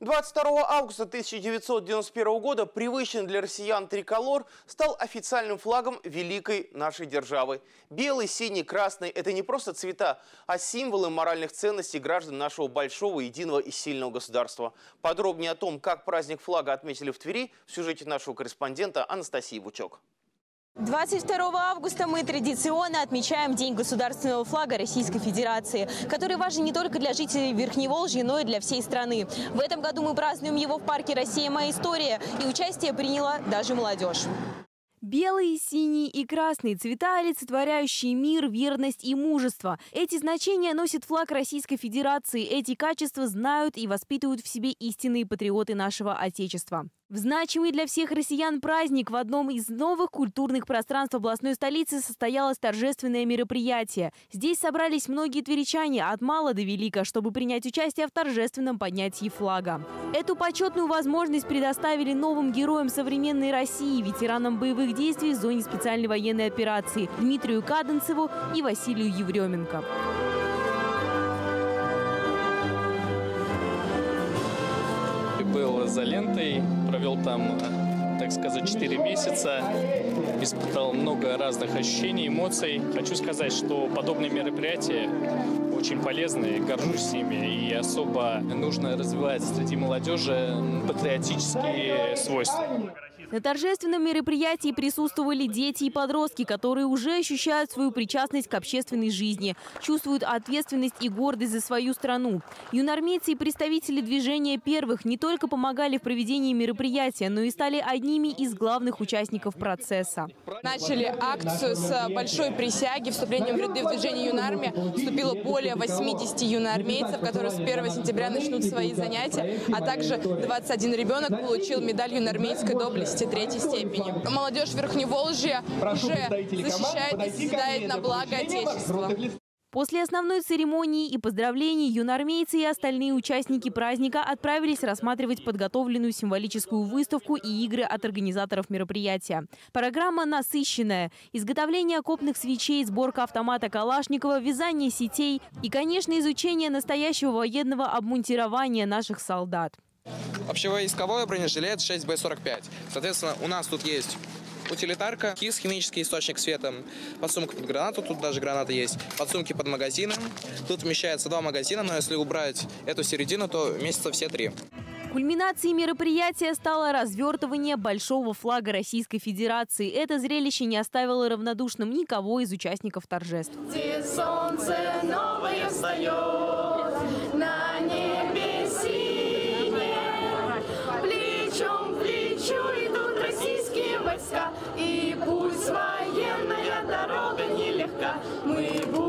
22 августа 1991 года привычный для россиян триколор стал официальным флагом великой нашей державы. Белый, синий, красный – это не просто цвета, а символы моральных ценностей граждан нашего большого, единого и сильного государства. Подробнее о том, как праздник флага отметили в Твери, в сюжете нашего корреспондента Анастасии Бутек. 22 августа мы традиционно отмечаем День государственного флага Российской Федерации, который важен не только для жителей Верхневолжья, но и для всей страны. В этом году мы празднуем его в парке «Россия. Моя история», и участие приняла даже молодежь. Белый, синий и красный – цвета, олицетворяющие мир, верность и мужество. Эти значения носит флаг Российской Федерации. Эти качества знают и воспитывают в себе истинные патриоты нашего Отечества. В значимый для всех россиян праздник в одном из новых культурных пространств областной столицы состоялось торжественное мероприятие. Здесь собрались многие тверичане от мала до велика, чтобы принять участие в торжественном поднятии флага. Эту почетную возможность предоставили новым героям современной России, ветеранам боевых действий в зоне специальной военной операции Дмитрию Каденцеву и Василию Евременко. За лентой, провел там, так сказать, 4 месяца, испытал много разных ощущений, эмоций. Хочу сказать, что подобные мероприятия очень полезны, горжусь ими, и особо нужно развивать среди молодежи патриотические свойства. На торжественном мероприятии присутствовали дети и подростки, которые уже ощущают свою причастность к общественной жизни, чувствуют ответственность и гордость за свою страну. Юнормейцы и представители движения первых не только помогали в проведении мероприятия, но и стали одними из главных участников процесса. Начали акцию с большой присяги, вступлением в ряды в движение юнармия. Вступило более 80 юноармейцев, которые с 1 сентября начнут свои занятия, а также 21 ребенок получил медаль юноармейской доблести третьей степени. Молодежь Верхневолжья уже защищает и созидает на благо Отечества. После основной церемонии и поздравлений юноармейцы и остальные участники праздника отправились рассматривать подготовленную символическую выставку и игры от организаторов мероприятия. Программа насыщенная. Изготовление окопных свечей, сборка автомата Калашникова, вязание сетей и, конечно, изучение настоящего военного обмунтирования наших солдат. Общевойсковое бронежилет 6Б45. Соответственно, у нас тут есть утилитарка, кис, химический источник света, подсумка под гранату, тут даже граната есть, подсумки под магазины. Тут вмещается два магазина, но если убрать эту середину, то вместятся все три. Кульминацией мероприятия стало развертывание большого флага Российской Федерации. Это зрелище не оставило равнодушным никого из участников торжеств. Где солнце новое встает, мы будем